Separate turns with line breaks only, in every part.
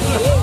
Absolutely.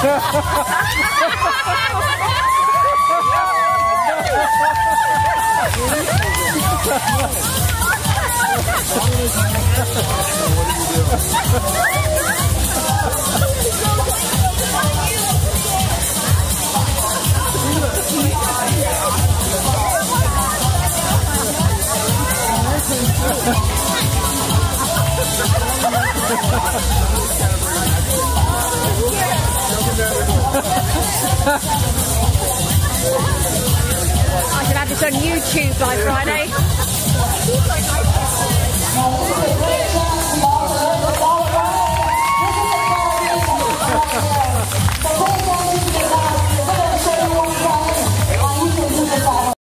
Ha ha ha ha! I should have this on YouTube by Friday.